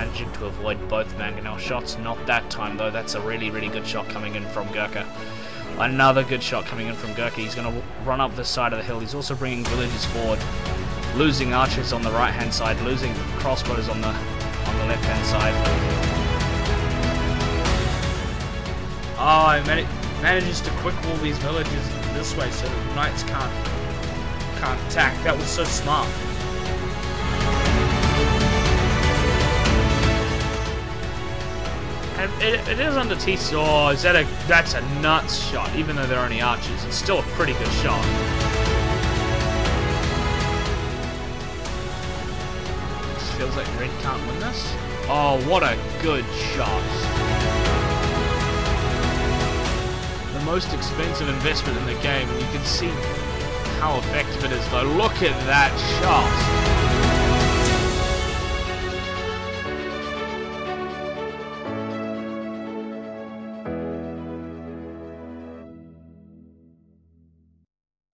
managing to avoid both Mangonel shots. Not that time though. That's a really, really good shot coming in from Gurkha. Another good shot coming in from Gurkha. He's going to run up the side of the hill. He's also bringing villagers forward. Losing archers on the right hand side. Losing crossbows on the on the left hand side. Oh, he man manages to quick wall these villages this way so the knights can't can't attack. That was so smart. It, it is under T. Oh, is that a that's a nuts shot? Even though they're only archers, it's still a pretty good shot. Feels like Red can't win this. Oh, what a good shot! The most expensive investment in the game, and you can see how effective it is. Though, look at that shot.